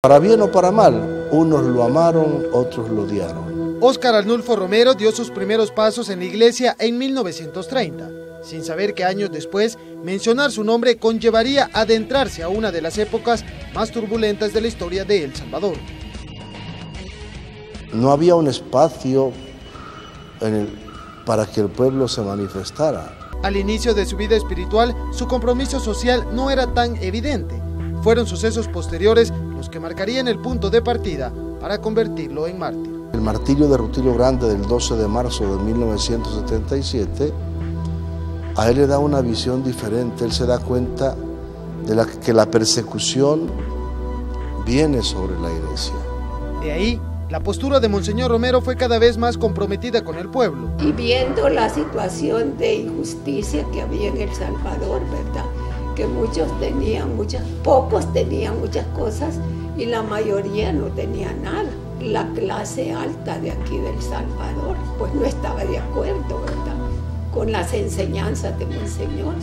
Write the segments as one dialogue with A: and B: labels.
A: Para bien o para mal, unos lo amaron, otros lo odiaron.
B: Óscar Arnulfo Romero dio sus primeros pasos en la iglesia en 1930, sin saber que años después mencionar su nombre conllevaría adentrarse a una de las épocas más turbulentas de la historia de El Salvador.
A: No había un espacio para que el pueblo se manifestara.
B: Al inicio de su vida espiritual, su compromiso social no era tan evidente. Fueron sucesos posteriores los que marcarían el punto de partida para convertirlo en mártir.
A: El martirio de Rutilio Grande del 12 de marzo de 1977, a él le da una visión diferente, él se da cuenta de la, que la persecución viene sobre la iglesia.
B: De ahí la postura de Monseñor Romero fue cada vez más comprometida con el pueblo.
C: Y viendo la situación de injusticia que había en El Salvador, ¿verdad? Que muchos tenían, muchas, pocos tenían muchas cosas y la mayoría no tenía nada. La clase alta de aquí del Salvador, pues no estaba de acuerdo, ¿verdad? Con las enseñanzas de Monseñor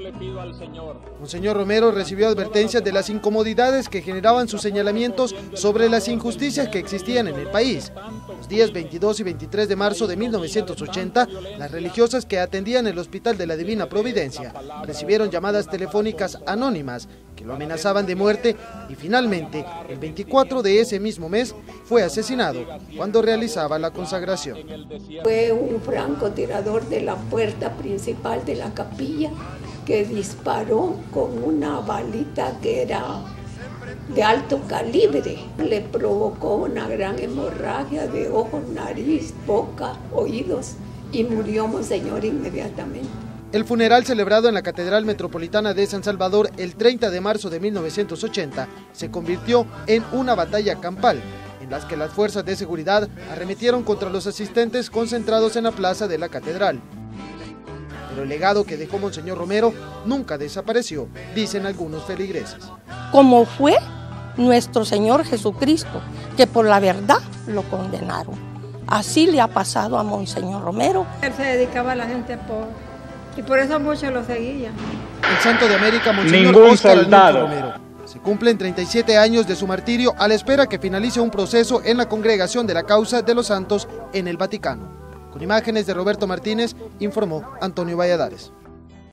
B: le pido al Señor. Monseñor Romero recibió advertencias de las incomodidades que generaban sus señalamientos sobre las injusticias que existían en el país. Los días 22 y 23 de marzo de 1980, las religiosas que atendían el Hospital de la Divina Providencia recibieron llamadas telefónicas anónimas que lo amenazaban de muerte y finalmente, el 24 de ese mismo mes, fue asesinado cuando realizaba la consagración.
C: Fue un francotirador de la puerta principal de la capilla que disparó con una balita que era de alto calibre. Le provocó una gran hemorragia de ojos, nariz, boca, oídos y murió Monseñor inmediatamente.
B: El funeral celebrado en la Catedral Metropolitana de San Salvador el 30 de marzo de 1980 se convirtió en una batalla campal en las que las fuerzas de seguridad arremetieron contra los asistentes concentrados en la plaza de la catedral pero el legado que dejó Monseñor Romero nunca desapareció, dicen algunos feligreses.
D: Como fue nuestro Señor Jesucristo, que por la verdad lo condenaron. Así le ha pasado a Monseñor Romero.
E: Él se dedicaba a la gente pobre y por eso muchos lo seguían.
B: El Santo de América, Monseñor Oscar Romero. Se cumplen 37 años de su martirio a la espera que finalice un proceso en la congregación de la causa de los santos en el Vaticano. Con imágenes de Roberto Martínez, informó Antonio Valladares.